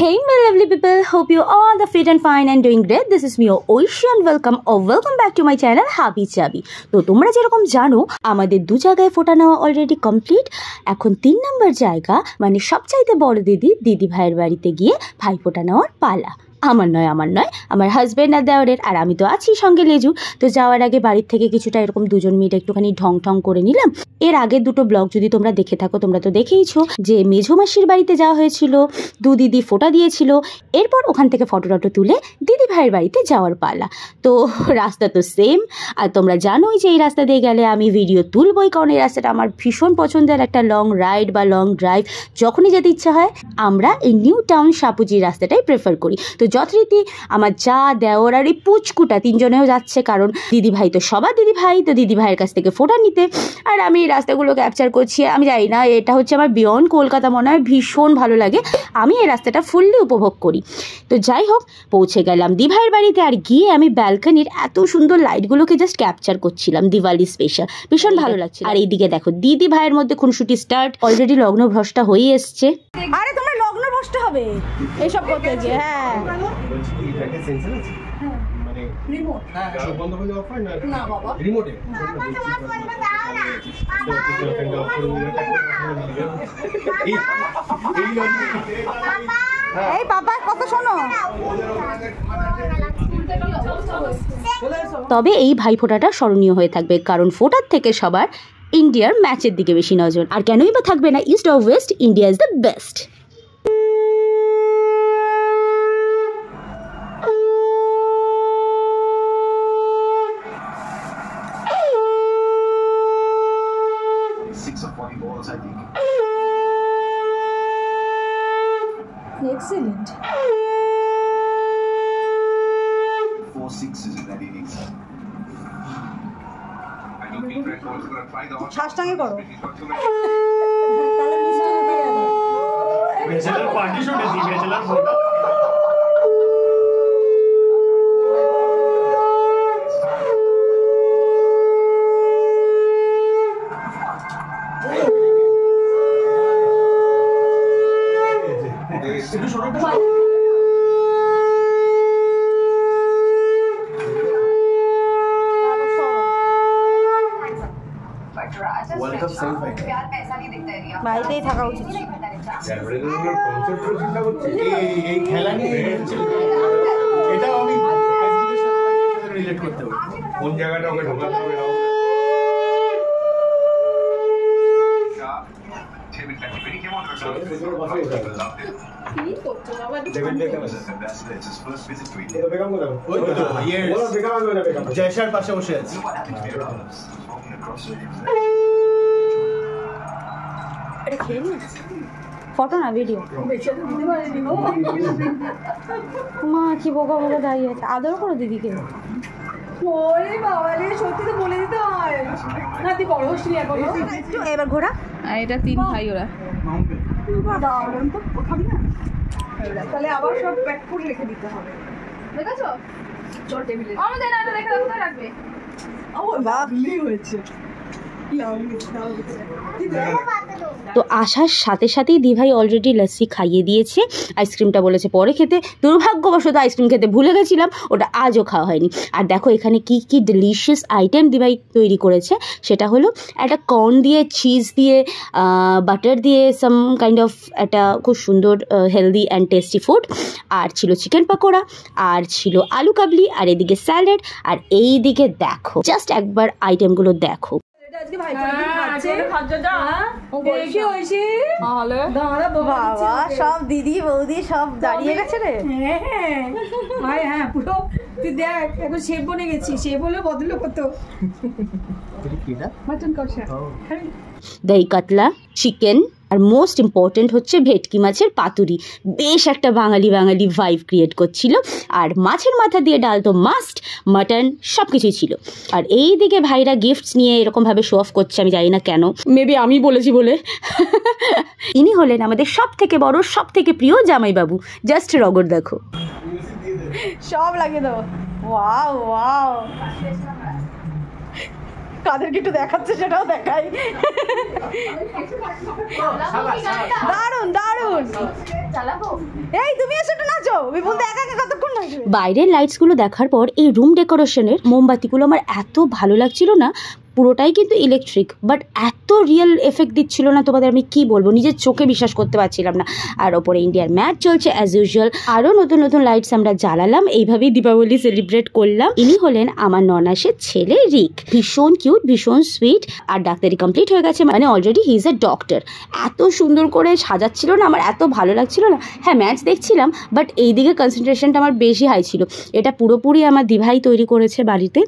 Hey my lovely people, hope you all the fit and fine and doing great. This is me Ocean welcome or welcome back to my channel Happy Chabi. তো তোমরা যেরকম জানো আমাদের দু জায়গায় ফোটা নেওয়া অলরেডি কমপ্লিট এখন তিন নম্বর জায়গা মানে সবচাইতে বড় দিদি দিদি ভাইয়ের বাড়িতে গিয়ে ভাই ফোটা নেওয়ার পালা আমার নয় আমার নয়। আমার হাজব্যান্ড আর দেওয়ারের আর আমি তো আছি সঙ্গে লেজু। তো যাওয়ার আগে বাড়ির থেকে কিছুটা এরকম দুজন মিলে একটুখানি ঢং ঠং করে নিলাম। এর আগে দুটো ব্লগ যদি তোমরা দেখে থাকো, তোমরা তো দেখেইছো যে মেঝো মাসির বাড়িতে যাওয়া হয়েছিল, দু দিদি ফোটা দিয়েছিল। এরপর ওখান থেকে ফটো টটো তুলে দিদি ভাইয়ের বাড়িতে যাওয়ার পালা। তো রাস্তা তো সেম আর তোমরা জানোই যে এই রাস্তা দিয়ে গেলে আমি ভিডিও তুলবই, কারণ এই রাস্তাটা আমার ভীষণ পছন্দের একটা লং রাইড বা লং ড্রাইভ যখনই যেতে ইচ্ছা হয়, আমরা এই নিউ টাউন সাপুজির রাস্তাটাই প্রেফার করি। তো যথারীতি আমার যা দেওয়ার আর এই পুচকুটা তিনজনেও যাচ্ছে কারণ দিদি ভাই তো সবার দিদি ভাই তো দিদি ভাইয়ের কাছ থেকে ফোটা নিতে। আর আমি এই রাস্তাগুলো ক্যাপচার করছি আমি জানি না এটা হচ্ছে আমার বিয়ন্ড কলকাতা মনে হয় ভীষণ ভালো লাগে। আমি এই রাস্তাটা ফুললি উপভোগ করি। তো যাই হোক পৌঁছে গেলাম দি ভাইয়ের বাড়িতে আর গিয়ে আমি ব্যালকানির এত সুন্দর লাইটগুলোকে জাস্ট ক্যাপচার করছিলাম দিওয়ালি স্পেশাল ভীষণ ভালো লাগছে আর এইদিকে দেখো দিদি ভাইয়ের মধ্যে খুনসুটি স্টার্ট অলরেডি লগ্ন ভ্রষ্টা হয়ে এসছে। আরে ভ্রষ্ট হবে। এইসব করতে গিয়ে হ্যাঁ। এই এই এই কত শোনো। তবে এই ভাই ফোঁটাটা স্মরণীয় হয়ে থাকবে কারণ ফোটার থেকে সবার ইন্ডিয়ার ম্যাচের দিকে বেশি নজর। আর কেনই বা থাকবে না east of west India is the best Excellent Four sixes in that innings. I don't think Red Ball's going to try the hot শ্বাসটাকে করো He's got too many. Bachelor party শুনেছি ব্যাচেলার ফোটা উচিত। এই খেলা নিয়ে এটাও আমি রিলেট করতে পারি কোন জায়গাটা ওকে ঢোকাতে হবে জয়সার পাশে বসে আছে। ফটো না ভিডিও মা কি বোকা বোকা দাঁড়িয়ে আছে। আদর করো দিদিকে। ওরে সত্যি তো বলে দিতে হয়। না তুই বড় হসনি এবার ঘোরা। এটা তিন ভাই ওরা। তাহলে আবার সব প্যাক করে রেখে দিতে হবে। দেখেছ? চল টেবিলে। আমাদের না এটা দেখে কোথায় রাখবে? ও বাবলি হয়েছে। তো আসার সাথে সাথেই দিভাই অলরেডি লস্যি খাইয়ে দিয়েছে। আইসক্রিমটা বলেছে পরে খেতে। দুর্ভাগ্যবশত আইসক্রিম খেতে ভুলে গেছিলাম, ওটা আজও খাওয়া হয়নি। আর দেখো এখানে কি কি ডেলিশিয়াস আইটেম দিভাই তৈরি করেছে। সেটা হলো একটা কর্ন দিয়ে চিজ দিয়ে বাটার দিয়ে সাম কাইন্ড অফ একটা খুব সুন্দর হেলদি অ্যান্ড টেস্টি ফুড আর ছিল চিকেন পকোড়া আর ছিল আলু কাবলি, আর এদিকে স্যালাড আর এই দিকে দেখো জাস্ট একবার আইটেমগুলো দেখো। আজকে ভাই খাচ্ছে। খাচ্ছে দেখি হয়েছে? তাহলে? বাবা সব দিদি বৌদি সব দাঁড়িয়ে গেছে রে। হ্যাঁ হ্যাঁ। ভাই হ্যাঁ পুরো তুই দেখ এখন শেফ বনে গেছি। শেফ হলে বদলো কত মাটন কষা। দই কাতলা চিকেন আর মোস্ট ইম্পর্টেন্ট হচ্ছে ভেটকি মাছের পাতুরি। বেশ একটা বাঙালি বাঙালি ভাইভ ক্রিয়েট করছিল। আর মাছের মাথা দিয়ে ডাল তো মাস্ট মাটন সব কিছুই ছিল। আর এই দিকে ভাইরা গিফটস নিয়ে এরকমভাবে শো অফ করছে আমি জানি না কেন। মেবি আমি বলেছি বলে। ইনি হলেন আমাদের সব থেকে বড় সব থেকে প্রিয় জামাইবাবু। জাস্ট রগর দেখো। সব লাগিয়ে দেবো। ওয়াও ওয়াও কাদেরকে একটু দেখাচ্ছে, সেটাও দেখাই। দারুণ দারুণ এই, তুমি এসে একটু নাচো। বিপুল একা কতক্ষণ নাচবে? বাইরের লাইটসগুলো দেখার পর এই রুম ডেকোরেশনের মোমবাতিগুলো আমার এত ভালো লাগছিল না, পুরোটাই কিন্তু ইলেকট্রিক বাট এত রিয়েল এফেক্ট দিচ্ছিল না, তোমাদের আমি কি বলব? নিজের চোখে বিশ্বাস করতে পারছিলাম না। আর ওপরে ইন্ডিয়ার ম্যাচ চলছে অ্যাজ ইউজুয়াল আরও নতুন নতুন লাইটস আমরা জ্বালালাম, এইভাবেই দীপাবলি সেলিব্রেট করলাম। ইনি হলেন আমার ননাসের ছেলে রিক। ভীষণ কিউট ভীষণ সুইট আর ডাক্তারি কমপ্লিট হয়ে গেছে মানে already he is a doctor এত সুন্দর করে সাজাচ্ছিল না, আমার এত ভালো লাগছিল না। হ্যাঁ ম্যাচ দেখছিলাম বাট এই দিকে কনসেন্ট্রেশনটা আমার বেশি হাই ছিল। এটা পুরোপুরি আমার দিভাই তৈরি করেছে বাড়িতে।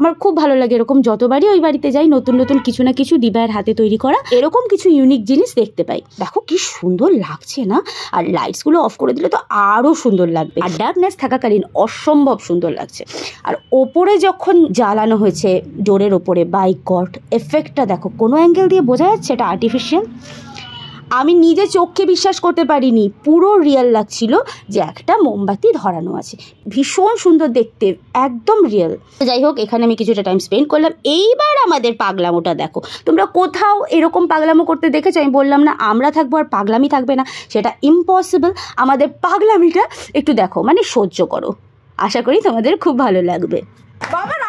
আমার খুব ভালো লাগে এরকম, যতবারই ওই বাড়িতে যাই, নতুন নতুন কিছু না কিছু দিভাইয়ের হাতে তৈরি করা এরকম কিছু ইউনিক জিনিস দেখতে পাই। দেখো কি সুন্দর লাগছে না? আর লাইটসগুলো অফ করে দিলে তো আরও সুন্দর লাগবে। আর ডার্কনেস থাকাকালীন অসম্ভব সুন্দর লাগছে। আর ওপরে যখন জ্বালানো হয়েছে ডোরের ওপরে বাইক গড এফেক্টটা দেখো, কোনো অ্যাঙ্গেল দিয়ে বোঝা যাচ্ছে এটা আর্টিফিশিয়াল আমি নিজে চোখকে বিশ্বাস করতে পারিনি। পুরো রিয়েল লাগছিল যে একটা মোমবাতি ধরানো আছে। ভীষণ সুন্দর দেখতে, একদম রিয়েল যাই হোক, এখানে আমি কিছুটা টাইম স্পেন্ড করলাম। এইবার আমাদের পাগলামোটা দেখো। তোমরা কোথাও এরকম পাগলামো করতে দেখেছ? আমি বললাম না, আমরা থাকব আর পাগলামি থাকবে না। সেটা ইম্পসিবল আমাদের পাগলামিটা একটু দেখো মানে সহ্য করো। আশা করি তোমাদের খুব ভালো লাগবে। বাবা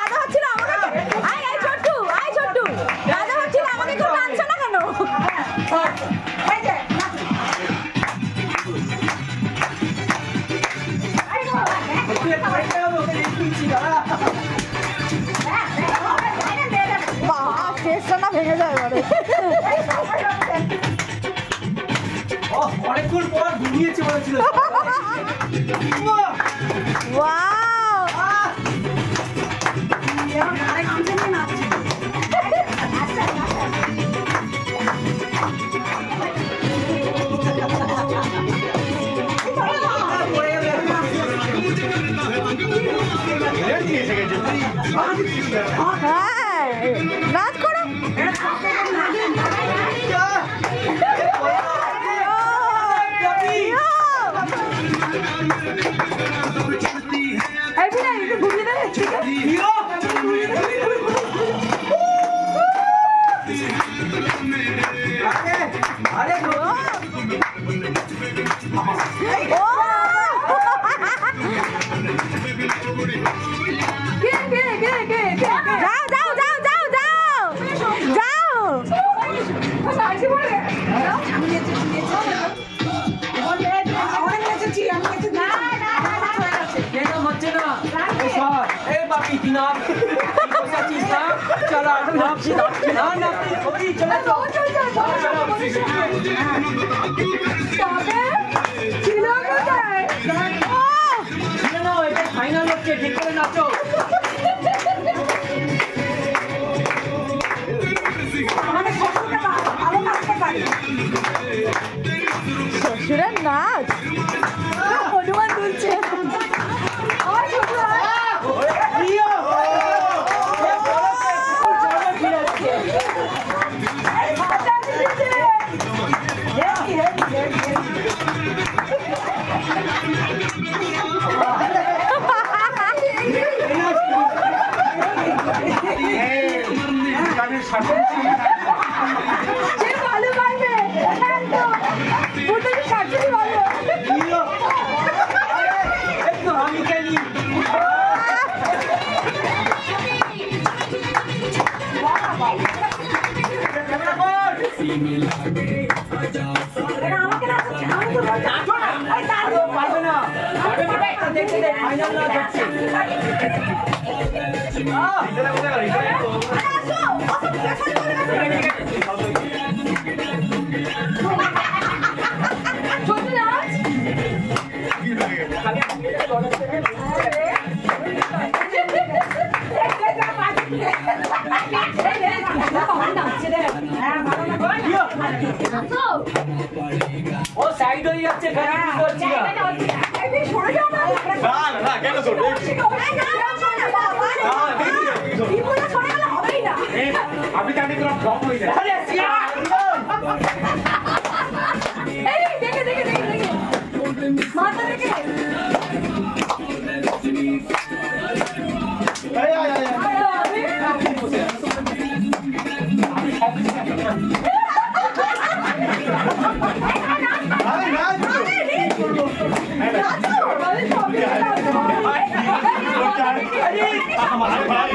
হ্যাঁ নাপছি ওই চলে তো ছিল না এটা ফাইনাল হচ্ছে ঠিক করে নাচো শ্বশুরের ফাইনাল না अभी जाने के लिए ड्रॉप हुई है अरे सिया! अरे देखे देखे देखे देखे। माता देखे। अरे आया अरे अरे dat allemaal maar party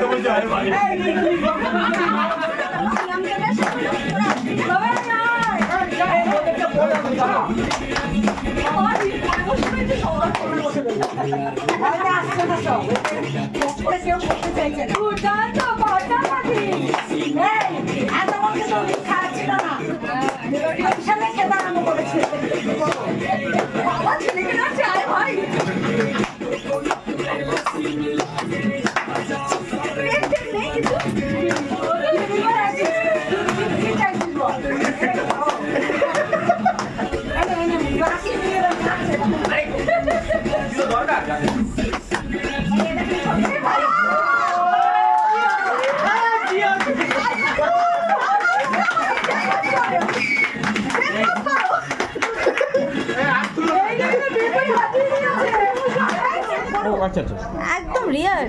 dan moet je array maar even ik wil hem de mensen een beetje voor laten gaan maar ja ja en dan heb je een voor laten gaan maar die kan dus niet zo dat je kunt zijn competentie durdan একদম real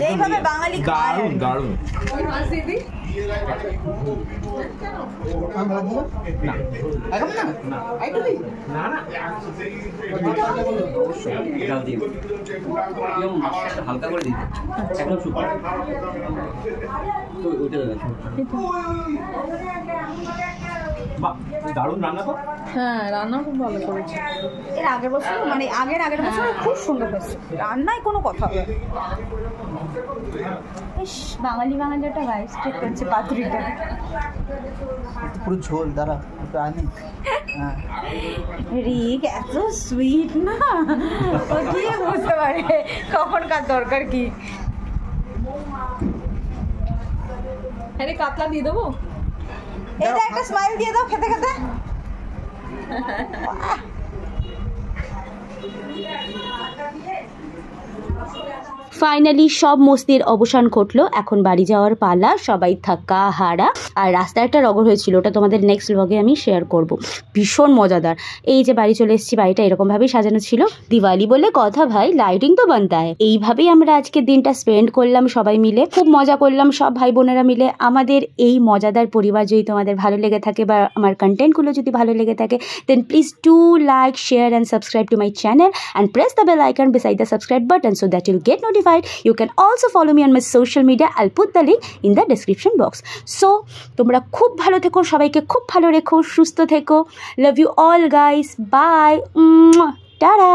যেইভাবে বাঙালি দারুণ দারুণ। হালকা করে দিতে দারুণ রান্না হ্যাঁ খুব ভালো করেছে। এর আগের বছর মানে আগের আগের বছর খুব সুন্দর হয়েছে। রান্নায় কোনো কথা বাঙালি বাঙালি একটা গাইস ঠিক করছে পাতুরিটা। পুরো ঝোল দাঁড়া আনি। হ্যাঁ। রিক এত সুইট না। ও কি বুঝতে পারে? কখন কার দরকার কি? হ্যাঁ রে কাতলা দিয়ে দেবো? এটা একটা স্মাইল দিয়ে দাও খেতে খেতে। ফাইনালি সব মস্তির অবসান ঘটলো। এখন বাড়ি যাওয়ার পালা, সবাই থাকা হারা। আর রাস্তায় একটা রগর হয়েছিল, ওটা তোমাদের নেক্সট ব্লগে আমি শেয়ার করব। ভীষণ মজাদার। এই যে বাড়ি চলে এসেছি, বাড়িটা এরকমভাবেই সাজানো ছিল। দিওয়ালি বলে কথা ভাই লাইটিং তো বানতায় এইভাবেই আমরা আজকের দিনটা স্পেন্ড করলাম সবাই মিলে। খুব মজা করলাম সব ভাই বোনেরা মিলে। আমাদের এই মজাদার পরিবার যদি তোমাদের ভালো লেগে থাকে বা আমার কন্টেন্টগুলো যদি ভালো লেগে থাকে then please do like share and subscribe to my channel and press the bell icon beside subscribe subscribe button that that get get certified you can also follow me on my social media I'll put the link in the description box so তোমরা খুব ভালো থেকো, সবাইকে খুব ভালো রেখো, সুস্থ থেকো। Love you all guys bye টারা